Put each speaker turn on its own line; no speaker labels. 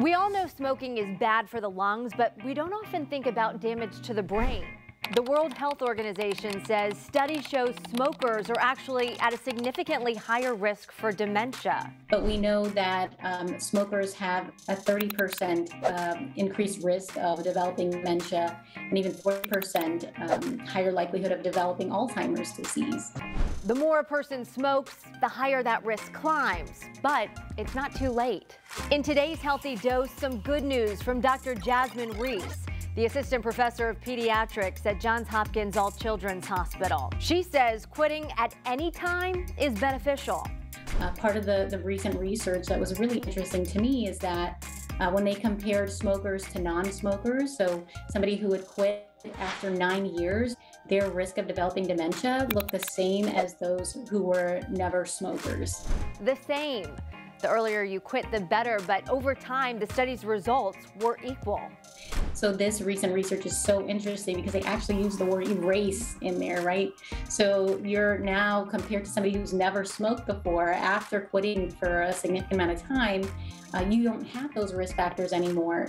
We all know smoking is bad for the lungs, but we don't often think about damage to the brain. The World Health Organization says studies show smokers are actually at a significantly higher risk for dementia.
But we know that um, smokers have a 30% um, increased risk of developing dementia and even 40% um, higher likelihood of developing Alzheimer's disease.
The more a person smokes, the higher that risk climbs. But it's not too late. In today's Healthy Dose, some good news from Dr. Jasmine Reese the assistant professor of pediatrics at Johns Hopkins All Children's Hospital. She says quitting at any time is beneficial.
Uh, part of the, the recent research that was really interesting to me is that uh, when they compared smokers to non-smokers, so somebody who had quit after nine years, their risk of developing dementia looked the same as those who were never smokers.
The same. The earlier you quit, the better, but over time, the study's results were equal.
So this recent research is so interesting because they actually use the word erase in there, right? So you're now compared to somebody who's never smoked before, after quitting for a significant amount of time, uh, you don't have those risk factors anymore.